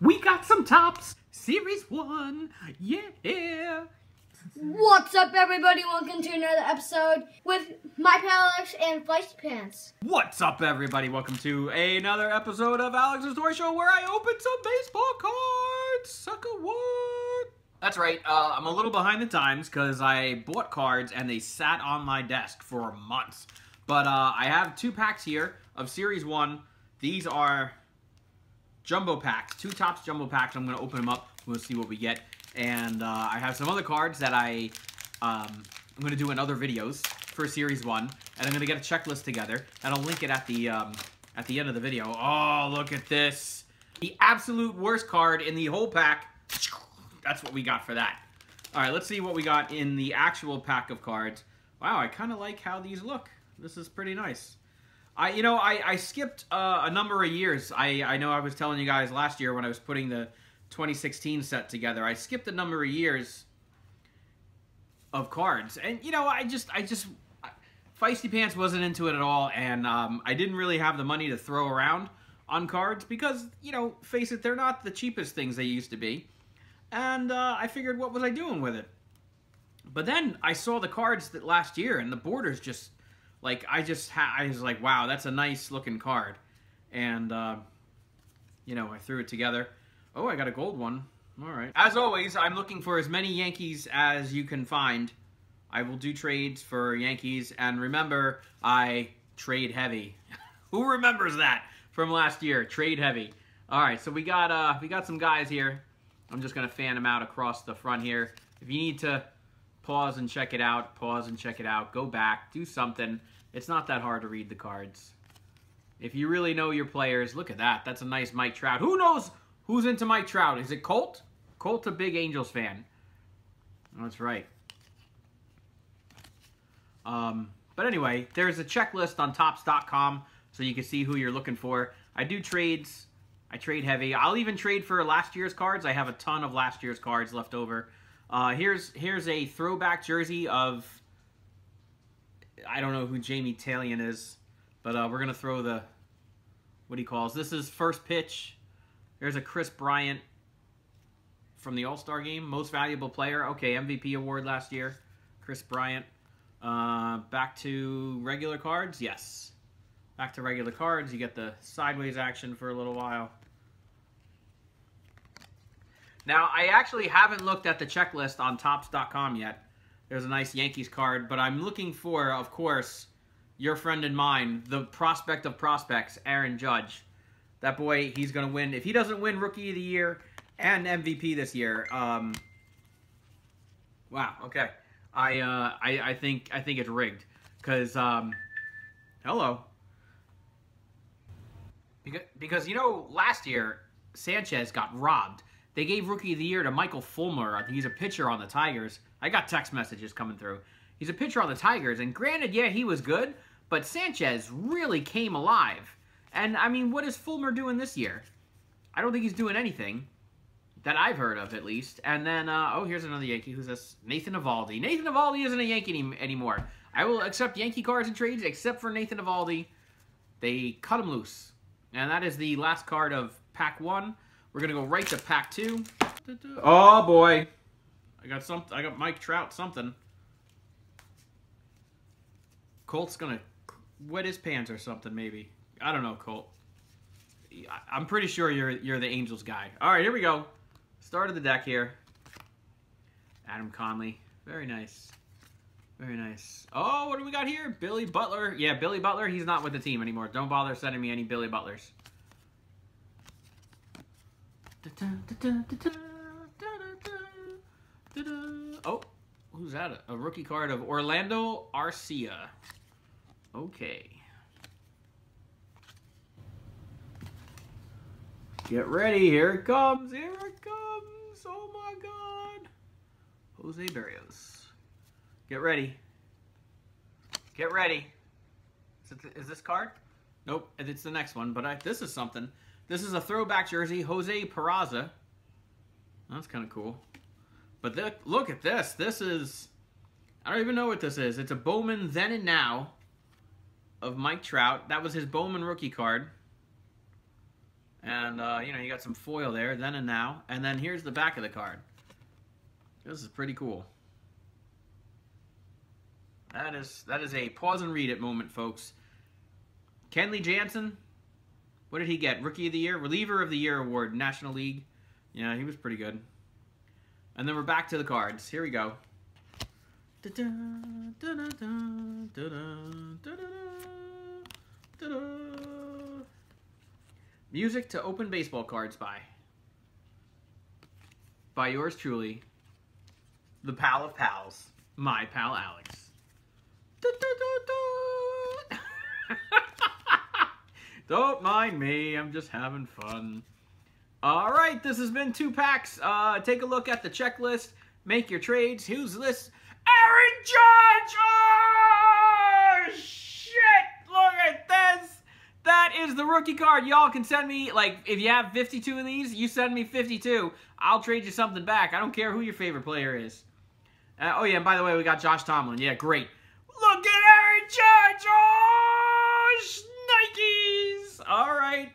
We got some Topps. Series 1. Yeah. What's up, everybody? Welcome to another episode with my pal Alex and Feisty Pants. What's up, everybody? Welcome to another episode of Alex's Toy Show where I open some baseball cards. Sucker what? That's right. Uh, I'm a little behind the times because I bought cards and they sat on my desk for months. But uh, I have two packs here of Series 1. These are jumbo packs, two Topps jumbo packs. I'm going to open them up. We'll see what we get. And uh, I have some other cards that I, um, I'm going to do in other videos for Series 1. And I'm going to get a checklist together. And I'll link it at the, um, at the end of the video. Oh, look at this. The absolute worst card in the whole pack. That's what we got for that. All right, let's see what we got in the actual pack of cards. Wow, I kind of like how these look. This is pretty nice. I, you know, I, I skipped uh, a number of years. I, I know I was telling you guys last year when I was putting the 2016 set together. I skipped a number of years of cards, and you know, I just, I just, Feisty Pants wasn't into it at all, and um, I didn't really have the money to throw around on cards because, you know, face it, they're not the cheapest things they used to be. And uh, I figured, what was I doing with it? But then I saw the cards that last year, and the borders just like I just I was like, wow, that's a nice looking card, and uh, you know I threw it together. Oh, I got a gold one. All right. As always, I'm looking for as many Yankees as you can find. I will do trades for Yankees, and remember, I trade heavy. Who remembers that from last year? Trade heavy. All right, so we got uh we got some guys here. I'm just gonna fan them out across the front here. If you need to pause and check it out, pause and check it out, go back, do something. It's not that hard to read the cards. If you really know your players, look at that. That's a nice Mike Trout. Who knows who's into Mike Trout? Is it Colt? Colt's a big Angels fan. That's right. Um, but anyway, there's a checklist on Topps.com so you can see who you're looking for. I do trades. I trade heavy. I'll even trade for last year's cards. I have a ton of last year's cards left over. Uh, here's here's a throwback jersey of I don't know who Jamie Taillon is, but uh, we're gonna throw the what he calls this is first pitch. There's a Kris Bryant from the All Star game, most valuable player. Okay, MVP award last year, Kris Bryant. Uh, back to regular cards, yes. Back to regular cards. You get the sideways action for a little while. Now, I actually haven't looked at the checklist on Topps.com yet. There's a nice Yankees card, but I'm looking for, of course, your friend and mine, the prospect of prospects, Aaron Judge. That boy, he's going to win. If he doesn't win Rookie of the Year and MVP this year, um, wow, okay. I, uh, I, I think I think it's rigged because, um, hello. Because, because, you know, last year, Sanchez got robbed. They gave Rookie of the Year to Michael Fulmer. I think he's a pitcher on the Tigers. I got text messages coming through. He's a pitcher on the Tigers, and granted, yeah, he was good, but Sanchez really came alive. And, I mean, what is Fulmer doing this year? I don't think he's doing anything that I've heard of, at least. And then, uh, oh, here's another Yankee. Who's this? Nathan Eovaldi. Nathan Eovaldi isn't a Yankee any anymore. I will accept Yankee cards and trades, except for Nathan Eovaldi. They cut him loose. And that is the last card of Pack 1. We're gonna go right to pack two. Oh boy. I got some I got Mike Trout something. Colt's gonna wet his pants or something, maybe. I don't know, Colt. I'm pretty sure you're you're the Angels guy. Alright, here we go. Start of the deck here. Adam Conley. Very nice. Very nice. Oh, what do we got here? Billy Butler. Yeah, Billy Butler. He's not with the team anymore. Don't bother sending me any Billy Butlers. Oh, who's that? A rookie card of Orlando Arcia. Okay. Get ready. Here it comes. Here it comes. Oh my God. Jose Berrios. Get ready. Get ready. Is, it, is this card? Nope. It's the next one, but I, this is something. This is a throwback jersey, Jose Peraza. That's kind of cool. But the, look at this. This is, I don't even know what this is. It's a Bowman Then and Now of Mike Trout. That was his Bowman rookie card. And, uh, you know, you got some foil there, then and now. And then here's the back of the card. This is pretty cool. That is that is a pause and read it moment, folks. Kenley Jansen, what did he get? Rookie of the Year, Reliever of the Year award, National League. Yeah, he was pretty good. And then we're back to the cards. Here we go. Music to open baseball cards by. By yours truly, the pal of pals, my pal Alex. Don't mind me, I'm just having fun. All right, this has been two packs. Uh, take a look at the checklist. Make your trades. Who's this? Aaron Judge! Oh, shit! Look at this! That is the rookie card. Y'all can send me, like, if you have 52 of these, you send me 52. I'll trade you something back. I don't care who your favorite player is. Uh, oh, yeah, and by the way, we got Josh Tomlin. Yeah, great. Look at Aaron Judge! Oh, right.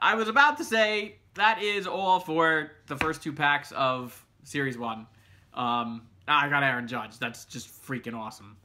I was about to say that is all for the first two packs of Series 1. Um, I got Aaron Judge. That's just freaking awesome.